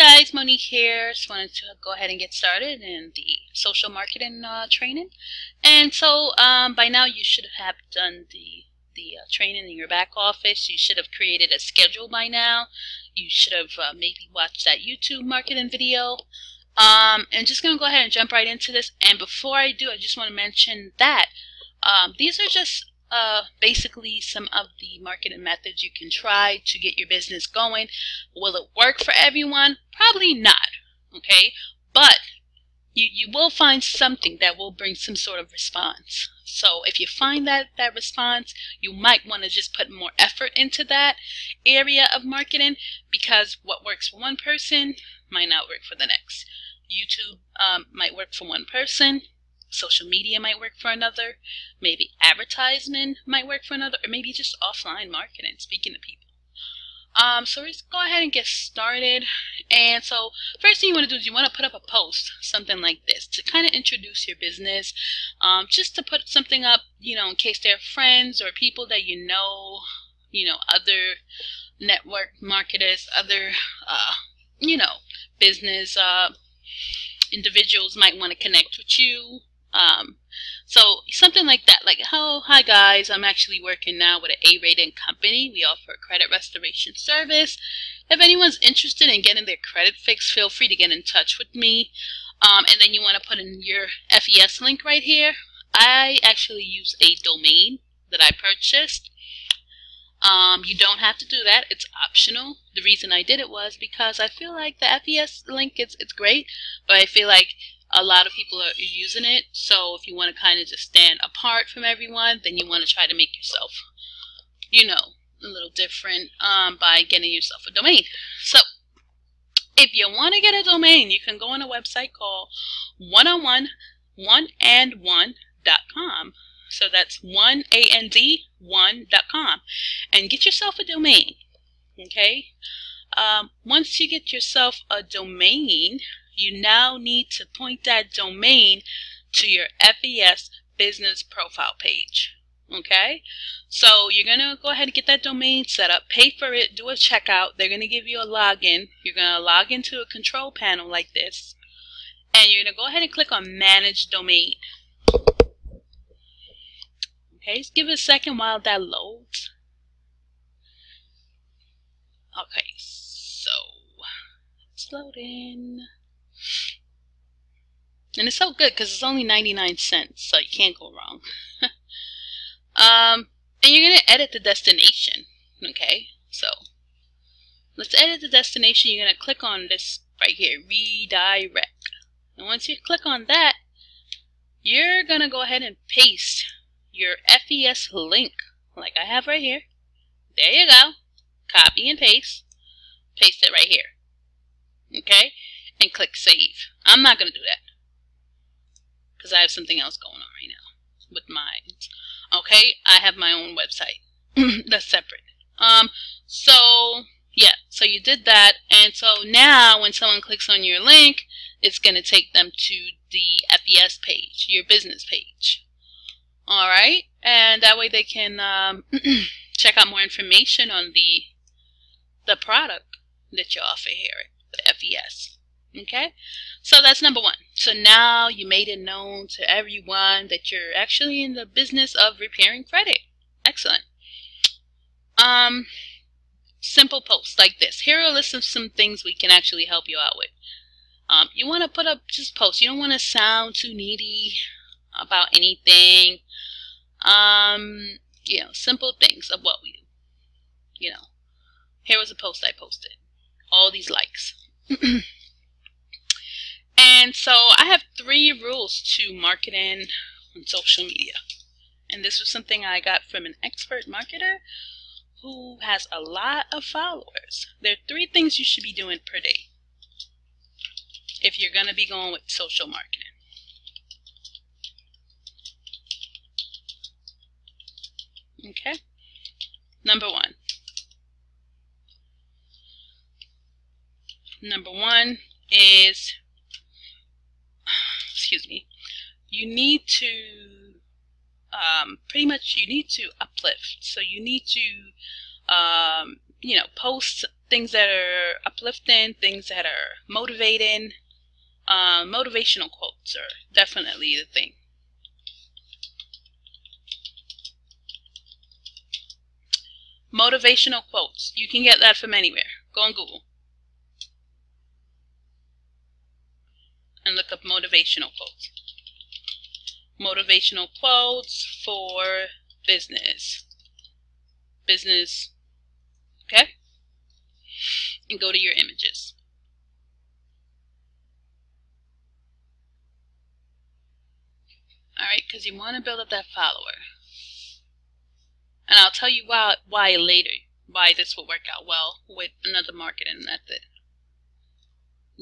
guys, Monique here. Just wanted to go ahead and get started in the social marketing uh, training. And so um, by now you should have done the the uh, training in your back office. You should have created a schedule by now. You should have uh, maybe watched that YouTube marketing video. Um, and just going to go ahead and jump right into this. And before I do, I just want to mention that um, these are just uh, basically some of the marketing methods you can try to get your business going. Will it work for everyone? Probably not. Okay, but you, you will find something that will bring some sort of response. So if you find that that response, you might want to just put more effort into that area of marketing because what works for one person might not work for the next. YouTube um, might work for one person, social media might work for another, maybe advertisement might work for another, or maybe just offline marketing, speaking to people. Um, so let's go ahead and get started. And so first thing you want to do is you want to put up a post, something like this, to kind of introduce your business, um, just to put something up, you know, in case they're friends or people that you know, you know, other network marketers, other, uh, you know, business uh, individuals might want to connect with you um, so something like that, like, oh, hi guys, I'm actually working now with an A-rated company. We offer a credit restoration service. If anyone's interested in getting their credit fixed, feel free to get in touch with me. Um, and then you want to put in your FES link right here. I actually use a domain that I purchased. Um, you don't have to do that. It's optional. The reason I did it was because I feel like the FES link is it's great, but I feel like a lot of people are using it. So if you want to kind of just stand apart from everyone, then you want to try to make yourself, you know, a little different um, by getting yourself a domain. So if you want to get a domain, you can go on a website called one-on-one one and one.com. So that's one a n d one.com and get yourself a domain. Okay. Um, once you get yourself a domain, you now need to point that domain to your FES business profile page. Okay, so you're gonna go ahead and get that domain set up, pay for it, do a checkout. They're gonna give you a login. You're gonna log into a control panel like this, and you're gonna go ahead and click on Manage Domain. Okay, just give it a second while that loads. Okay, so it's loading. And it's so good because it's only 99 cents, so you can't go wrong. um, and you're going to edit the destination. Okay, so let's edit the destination. You're going to click on this right here, redirect. And once you click on that, you're going to go ahead and paste your FES link like I have right here. There you go. Copy and paste. Paste it right here. Okay? And click save. I'm not going to do that because I have something else going on right now with mine. Okay, I have my own website that's separate. Um, so yeah, so you did that, and so now when someone clicks on your link, it's going to take them to the FES page, your business page. All right, and that way they can um, check out more information on the the product that you offer here, the FES. Okay, so that's number one. So now you made it known to everyone that you're actually in the business of repairing credit. Excellent. Um, simple posts like this. Here are a list of some things we can actually help you out with. Um, you want to put up just posts. You don't want to sound too needy about anything. Um, you know, simple things of what we do. You know, here was a post I posted. All these likes. And so I have three rules to marketing on social media. And this was something I got from an expert marketer who has a lot of followers. There are three things you should be doing per day if you're going to be going with social marketing. Okay? Number one. Number one is excuse me, you need to um, pretty much you need to uplift. So you need to Um, you know, post things that are uplifting, things that are motivating. Uh, motivational quotes are definitely the thing. Motivational quotes. You can get that from anywhere. Go on Google. And look up motivational quotes. Motivational quotes for business. Business. Okay? And go to your images. Alright, because you want to build up that follower. And I'll tell you why, why later, why this will work out well with another marketing method.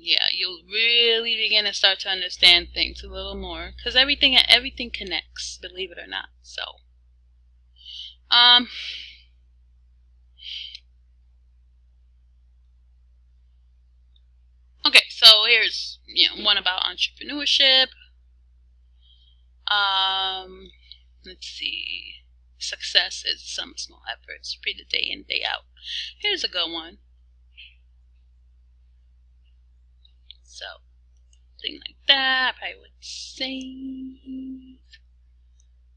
Yeah, you'll really begin to start to understand things a little more because everything everything connects, believe it or not. So, um, okay, so here's you know one about entrepreneurship. Um, let's see. Success is some small efforts, repeated day in, day out. Here's a good one. So, thing like that, I would save,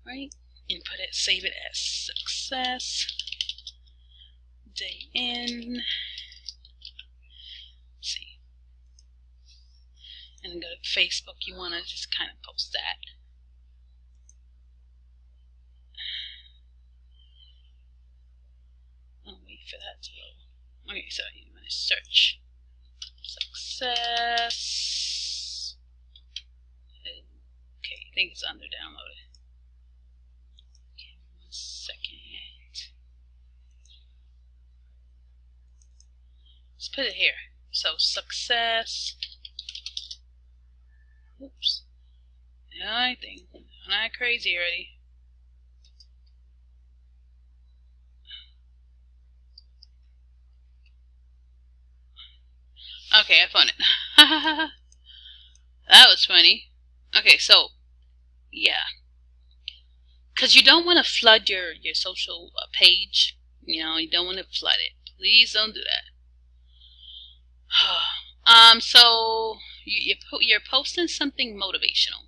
right? Input it, save it as success, day in, see. And then go to Facebook, you want to just kind of post that. Oh wait for that to load. Okay, so you want to search Okay, I think it's under downloaded. Okay, one second. Let's put it here. So success. Oops. I think I'm not crazy already. Okay, I found it. that was funny. Okay, so, yeah. Because you don't want to flood your, your social uh, page. You know, you don't want to flood it. Please don't do that. um, so, you, you, you're posting something motivational.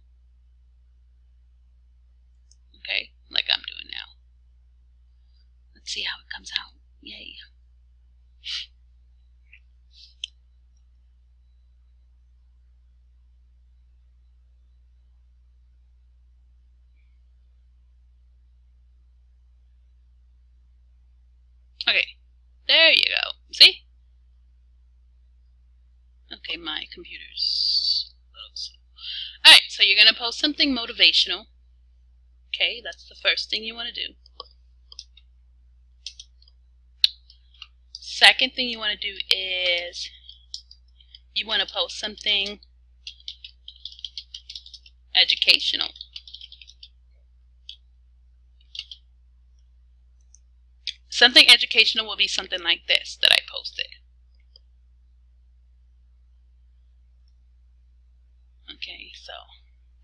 Okay, like I'm doing now. Let's see how it comes out. Yay. Okay, there you go. See? Okay, my computer's. Alright, so you're going to post something motivational. Okay, that's the first thing you want to do. Second thing you want to do is you want to post something educational. Something educational will be something like this that I posted. Okay, so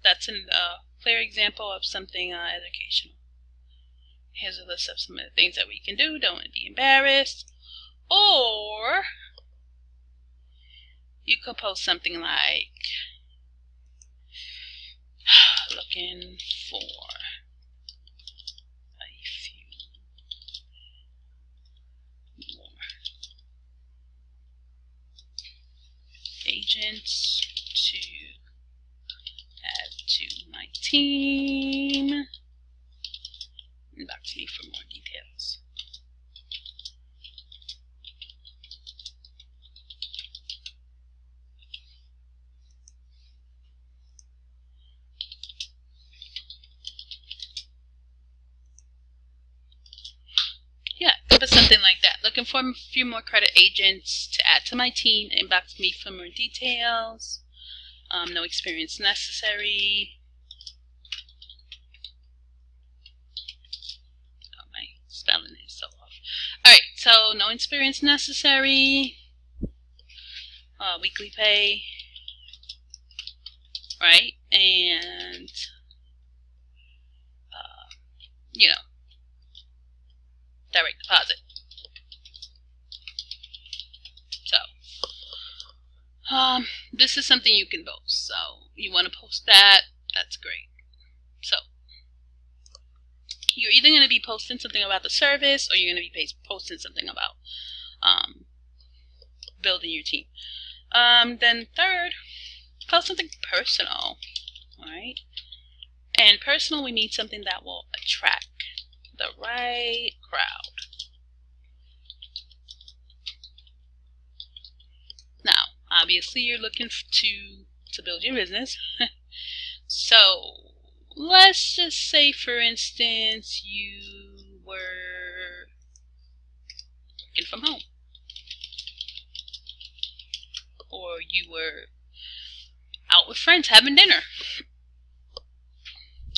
that's a uh, clear example of something uh, educational. Here's a list of some of the things that we can do. Don't be embarrassed. Or you could post something like looking for agents to add to my team. And back to me for more details. Yeah, but something for a few more credit agents to add to my team to me for more details. Um, no experience necessary. Oh, my spelling is so off. Alright, so no experience necessary. Uh, weekly pay. Right? And, uh, you know, direct deposit. Um, this is something you can post. So you want to post that, that's great. So you're either going to be posting something about the service or you're going to be posting something about um, building your team. Um, then third, post something personal. All right. And personal, we need something that will attract the right crowd. Now, obviously, you're looking to to build your business. so, let's just say, for instance, you were working from home, or you were out with friends having dinner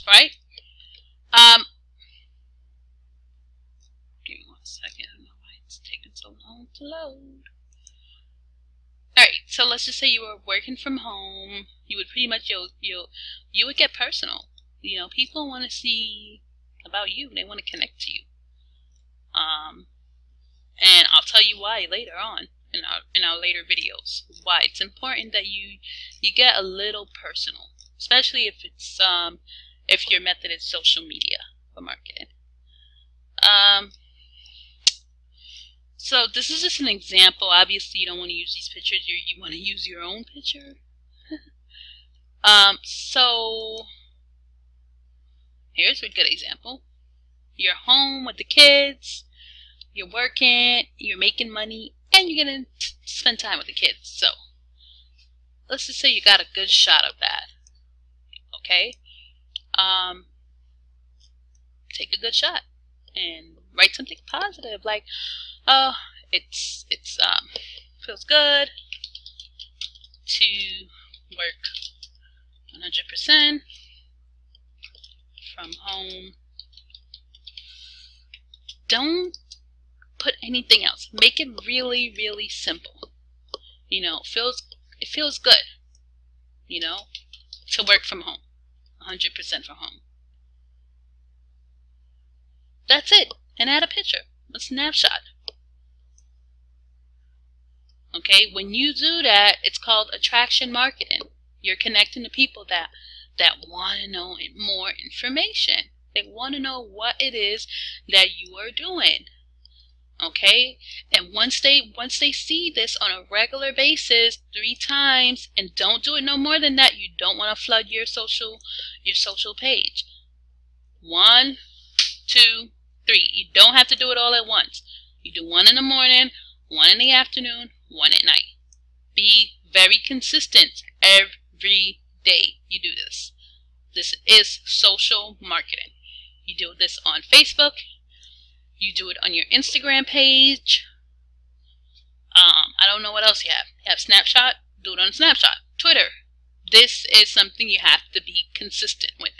right? Um, give me one second. I don't know why it's taking so long to load. So let's just say you were working from home. You would pretty much, you you you would get personal. You know, people want to see about you. They want to connect to you. Um, and I'll tell you why later on in our in our later videos. Why it's important that you you get a little personal, especially if it's um if your method is social media for marketing. Um, so this is just an example. Obviously, you don't want to use these pictures. You you want to use your own picture. um, so here's a good example. You're home with the kids. You're working. You're making money, and you're gonna spend time with the kids. So let's just say you got a good shot of that. Okay um, take a good shot and write something positive like, oh, it's it's um feels good to work 100% from home. Don't put anything else. Make it really, really simple. You know, feels it feels good. You know, to work from home. 100% from home. That's it. And add a picture, a snapshot. Okay, when you do that, it's called attraction marketing. You're connecting to people that that want to know more information. They want to know what it is that you are doing. Okay? And once they once they see this on a regular basis three times and don't do it no more than that you don't want to flood your social your social page. One two three. You don't have to do it all at once. You do one in the morning one in the afternoon one at night be very consistent every day you do this this is social marketing you do this on facebook you do it on your Instagram page. Um, I don't know what else you have. You have Snapchat, do it on Snapchat. Twitter. This is something you have to be consistent with.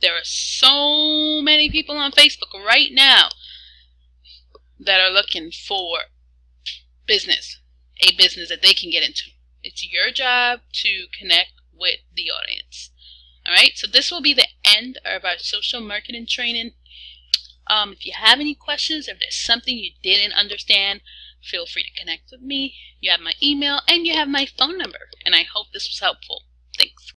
There are so many people on Facebook right now that are looking for business, a business that they can get into. It's your job to connect with the audience. All right, so this will be the end of our social marketing training. Um, if you have any questions, if there's something you didn't understand, feel free to connect with me. You have my email and you have my phone number. And I hope this was helpful. Thanks.